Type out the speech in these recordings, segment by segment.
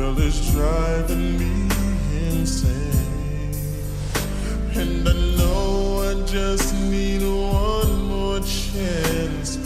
girl is driving me insane. And I know I just need one more chance.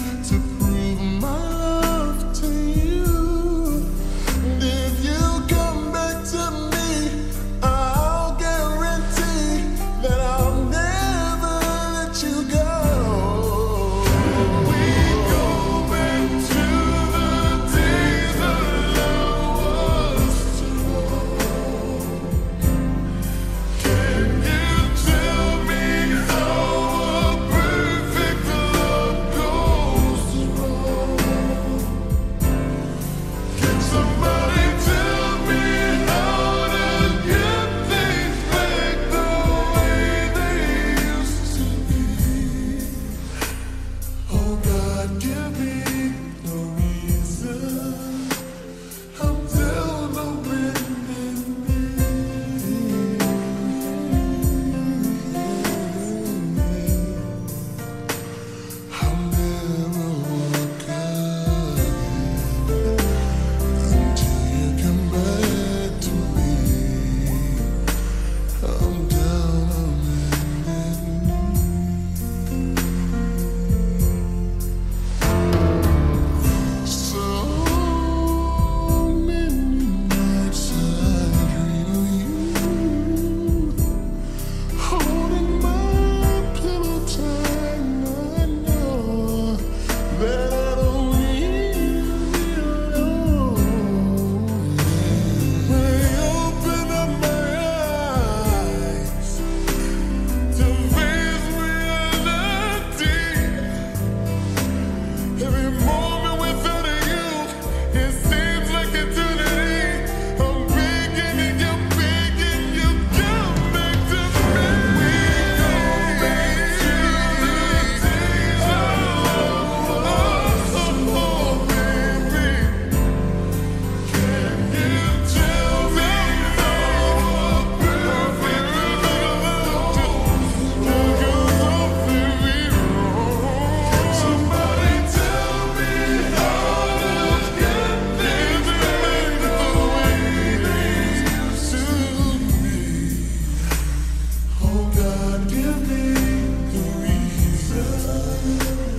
Reason. I'm